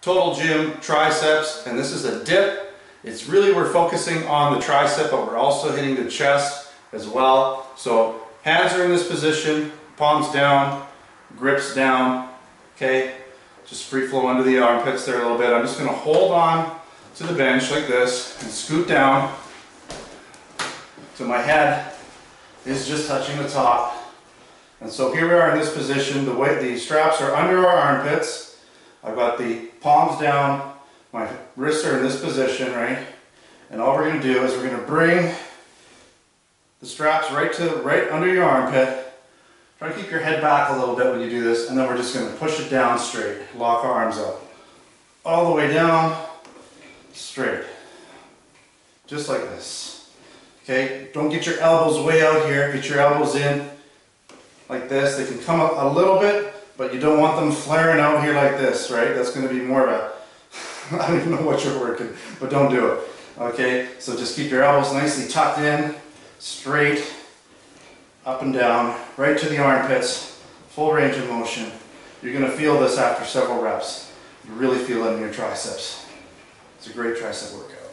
total gym triceps, and this is a dip. It's really, we're focusing on the tricep, but we're also hitting the chest as well. So hands are in this position, palms down, grips down, okay? Just free flow under the armpits there a little bit. I'm just gonna hold on to the bench like this and scoot down so my head is just touching the top. And so here we are in this position. The way the straps are under our armpits. I've got the palms down, my wrists are in this position, right? And all we're gonna do is we're gonna bring the straps right to right under your armpit. Try to keep your head back a little bit when you do this, and then we're just gonna push it down straight. Lock our arms up. All the way down, straight. Just like this. Okay, don't get your elbows way out here. Get your elbows in like this. They can come up a little bit, but you don't want them flaring out here like this, right? That's gonna be more of a, I don't even know what you're working, but don't do it. Okay, so just keep your elbows nicely tucked in, straight, up and down, right to the armpits, full range of motion. You're gonna feel this after several reps. You really feel it in your triceps. It's a great tricep workout.